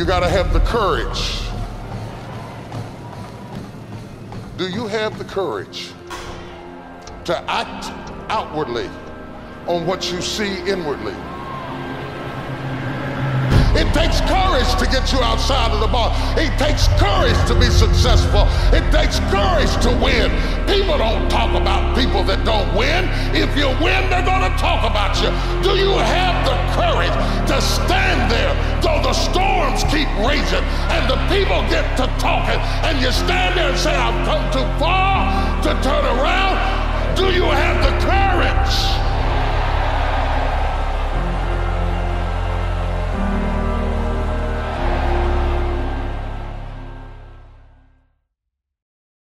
you got to have the courage. Do you have the courage to act outwardly on what you see inwardly? It takes courage to get you outside of the box. It takes courage to be successful. It takes courage to win. People don't talk about people that don't win. If you win, they're going to talk about you. Do you have the courage to stand there raging and the people get to talking and you stand there and say, I've come too far to turn around?